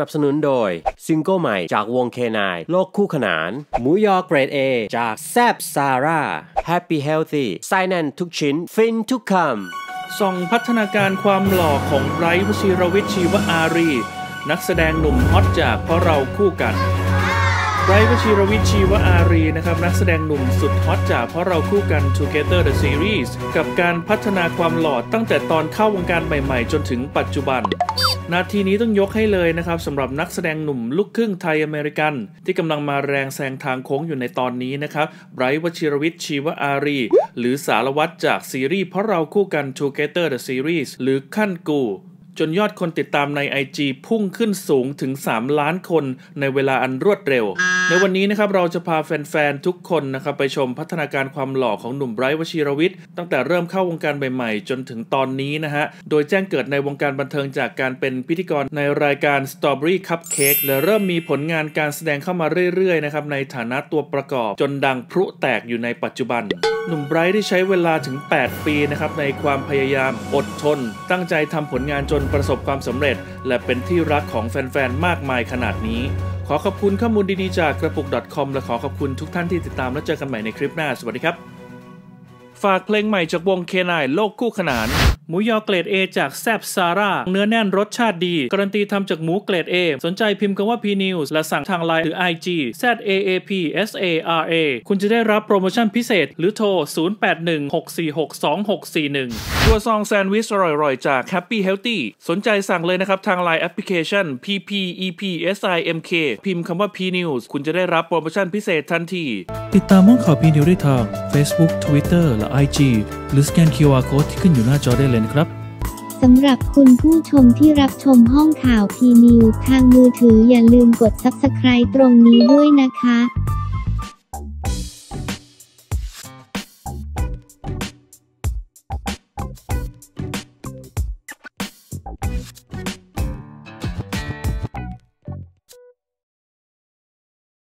นับสนุนโดย ซิงเกิลใหม่จากวงเคนายโลกคู่ขนานหมูยอเกรด A จากแซบซาร่าแฮปปี้เฮล thy ไซแนนทุกชิ้น ฟินทุกคำส่องพัฒนาการความหล่อของไบรท์วชิรวิทย์ชีวอารี นักแสดงหนุ่มฮอตจากเพราะเราคู่กัน ไบรท์วชิรวิชีวอารีนะครับนักแสดงหนุ่มสุดฮอตจากเพราะเราคู่กัน Together the Series กับการพัฒนาความหล่อตั้งแต่ตอนเข้าวงการใหม่ๆ จนถึงปัจจุบัน นาทีนี้ต้องยกให้เลยนะครับสำหรับนักแสดงหนุ่มลูกครึ่งไทยอเมริกัน ที่กำลังมาแรงแซงทางโค้งอยู่ในตอนนี้นะครับไบรท์วชิรวิทย์ชีวอารี หรือสารวัตรจากซีรีส์เพราะเราคู่กัน Together the Series หรือขั้นกู จนยอดคนติดตามใน IG พุ่งขึ้นสูงถึง 3 ล้านคนในเวลาอันรวดเร็ว ในวันนี้นะครับเราจะพาแฟนๆ ทุกคนนะครับไปชมพัฒนาการความหล่อของหนุ่มไบรท์วชิรวิทย์ตั้งแต่เริ่มเข้าวงการใหม่ๆ จนถึงตอนนี้นะฮะ โดยแจ้งเกิดในวงการบันเทิงจากการเป็นพิธีกรในรายการ Strawberry Cupcake และเริ่มมีผลงานการแสดงเข้ามาเรื่อยๆนะครับในฐานะตัวประกอบจนดังพลุแตกอยู่ในปัจจุบัน หนุ่มไบรท์ได้ใช้เวลาถึง 8 ปีนะครับในความพยายามอดทน ตั้งใจทำผลงานจนประสบความสำเร็จ และเป็นที่รักของแฟนๆ มากมายขนาดนี้ ขอขอบคุณข้อมูลดีๆจากกระปุก .com และขอขอบคุณทุกท่านที่ติดตามและเจอกันใหม่ในคลิปหน้า สวัสดีครับ ฝากเพลงใหม่จากวงเคนายโลกคู่ขนาน หมูยอเกรด A จากแซบซาร่าเนื้อแน่นรสชาติดี การันตีทำจากหมูเกรด A สนใจพิมพ์คำว่า P News และสั่งทางไลน์หรือ IG Z A A P S A R A คุณจะได้รับโปรโมชั่นพิเศษ หรือโทร 0816462641 ตัวซองแซนด์วิชอร่อยๆ จาก Happy Healthy สนใจสั่งเลยนะครับ ทางไลน์ application P P E P S I M K พิมพ์คำว่า P News คุณจะได้รับโปรโมชั่นพิเศษทันทีติดตามห้องข่าวพีนิวได้ทาง Facebook Twitter และ IG หรือสแกน QR Code ที่ขึ้นอยู่หน้าจอได้เลยนะครับสำหรับคุณผู้ชมที่รับชมห้องข่าวพีนิวทางมือถืออย่าลืมกด Subscribe ตรงนี้ด้วยนะคะ